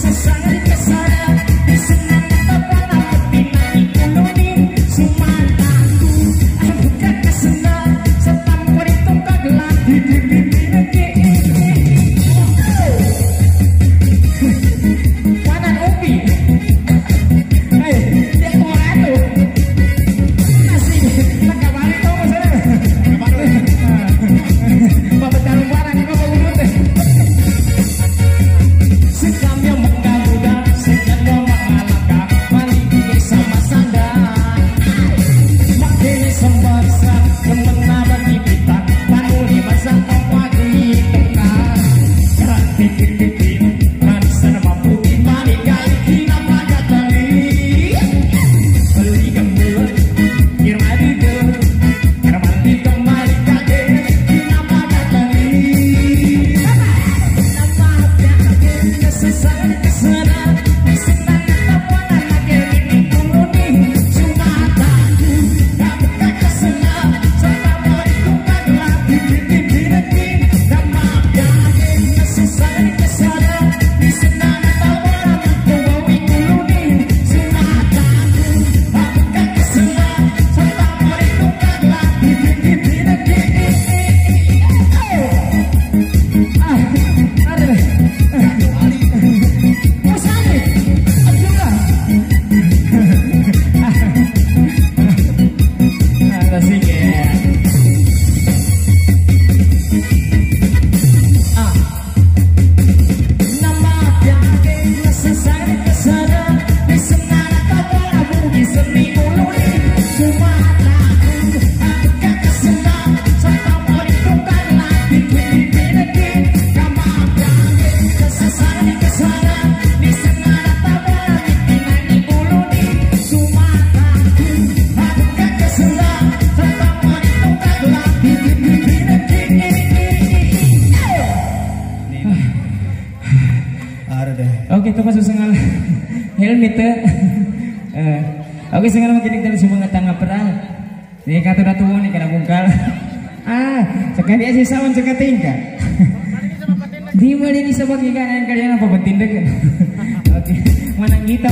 society. Oke, itu masuk sengal helmet eh. Eh, Oke, sengal makin kita semua ngetang perang. Ini kata datu nih kena bungkal. Ah, sekali aja sawan sekatingka. Di mana ini sebab ikan kalian apa bertindak? Oke, mana kita